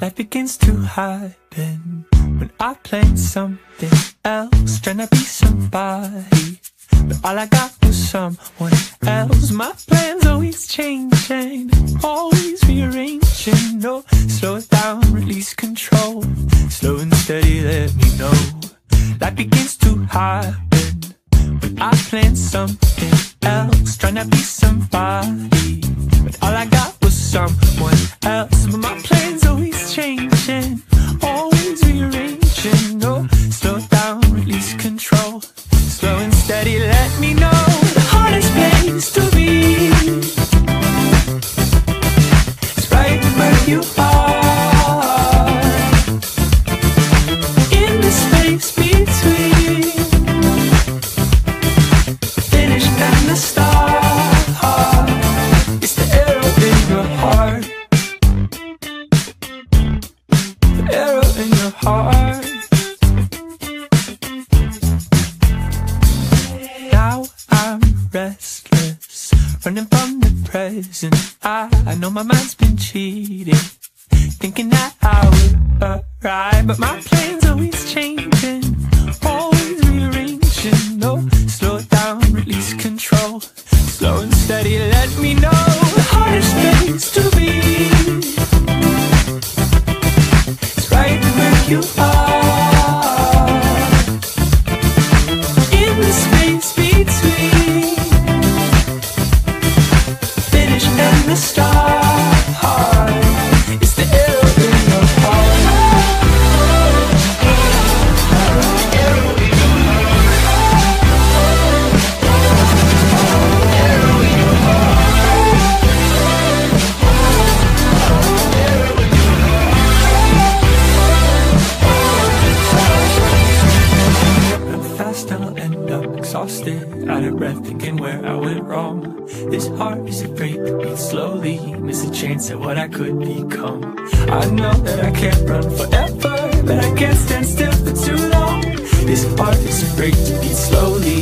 Life begins to happen when I plan something else, trying to be somebody. But all I got was someone else. My plans always changing, always rearranging. No, slow it down, release control. Slow and steady, let me know. Life begins to happen when I plan something else, trying to be somebody. But all I got was someone else. But my plans always changing, I'm restless, running from the present. I, I know my mind's been cheating, thinking that I would arrive, but my plans always changing, always rearranging. No, slow down, release control, slow and steady. Let me know the hardest place to be. It's right where you are in the space lost, I'll end up exhausted. Out of breath, thinking where I went wrong. This heart is afraid to beat slowly. Miss a chance at what I could become. I know that I can't run forever But I can't stand still for too long. This heart is afraid to beat slowly.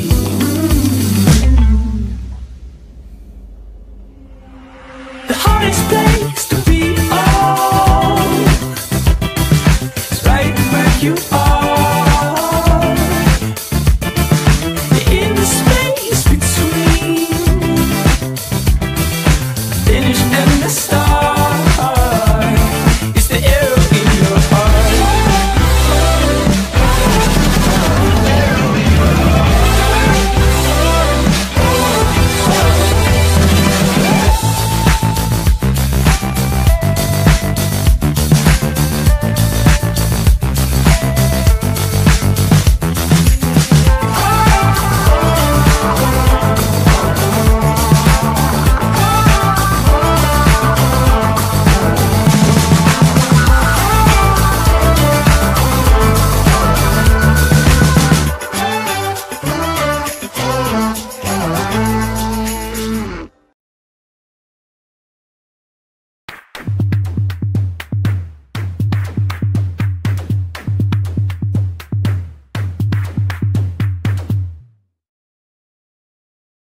The heart is finished in the stars.